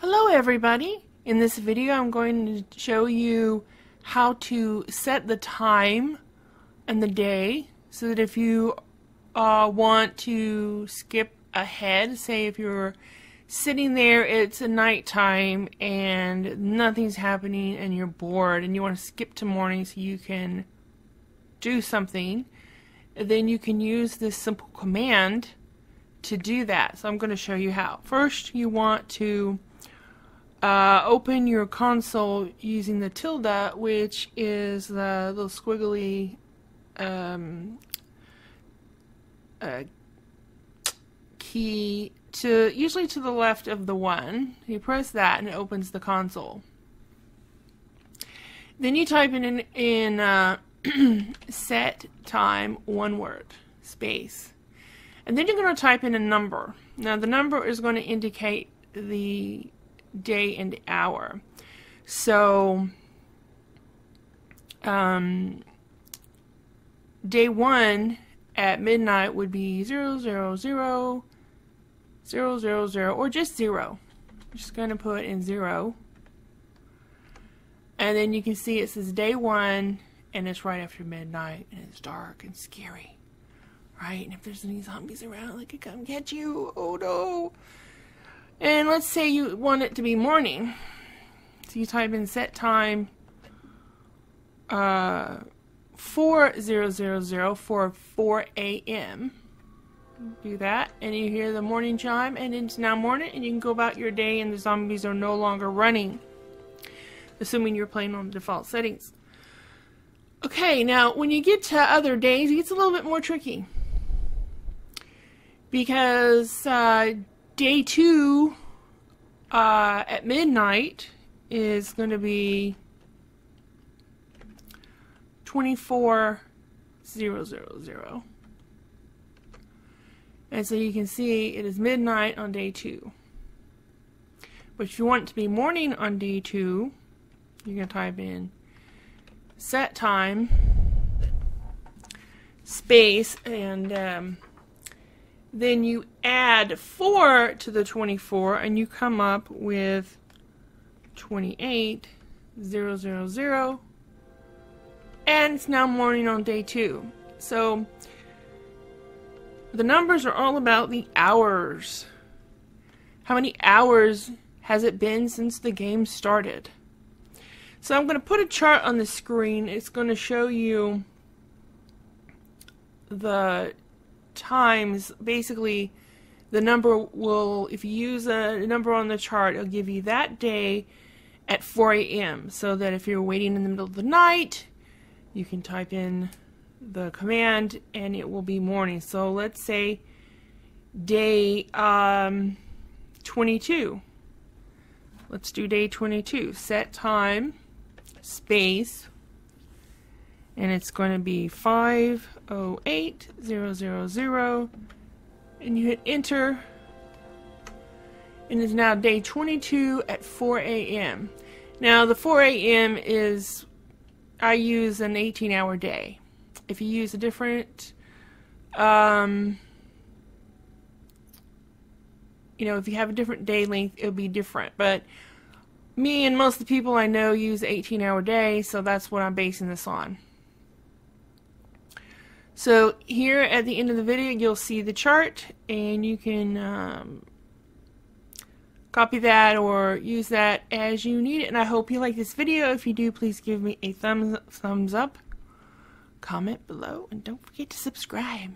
Hello everybody! In this video I'm going to show you how to set the time and the day so that if you uh, want to skip ahead, say if you're sitting there, it's a nighttime and nothing's happening and you're bored and you want to skip to morning so you can do something, then you can use this simple command to do that. So I'm going to show you how. First you want to uh, open your console using the tilde, which is the little squiggly um, uh, key to usually to the left of the one. You press that and it opens the console. Then you type in in uh, set time one word space, and then you're going to type in a number. Now the number is going to indicate the day and hour. So, um, day one at midnight would be 000, 000, 000, or just 0. I'm just going to put in 0. And then you can see it says day one, and it's right after midnight, and it's dark and scary. Right? And if there's any zombies around, they could come get you. Oh no! And let's say you want it to be morning. So you type in set time uh, 4000 for 4 a.m. Do that, and you hear the morning chime, and it's now morning, and you can go about your day, and the zombies are no longer running. Assuming you're playing on default settings. Okay, now when you get to other days, it gets a little bit more tricky. Because uh, day two uh, at midnight is going to be 24000. And so you can see it is midnight on day two. But if you want it to be morning on day two, you can type in set time space and um, then you add 4 to the 24 and you come up with 28 0, 0, 0 and it's now morning on day 2 so the numbers are all about the hours. How many hours has it been since the game started? So I'm going to put a chart on the screen. It's going to show you the times, basically, the number will, if you use a number on the chart, it'll give you that day at 4 a.m. So that if you're waiting in the middle of the night, you can type in the command and it will be morning. So let's say day um, 22. Let's do day 22. Set time, space, and it's going to be 508000 and you hit enter and it's now day 22 at 4 a.m. Now the 4 a.m. is I use an 18 hour day. If you use a different um, you know, if you have a different day length, it'll be different. But me and most of the people I know use 18 hour day, so that's what I'm basing this on. So here at the end of the video you'll see the chart and you can um, copy that or use that as you need it and I hope you like this video. If you do please give me a thumbs thumbs up, comment below and don't forget to subscribe.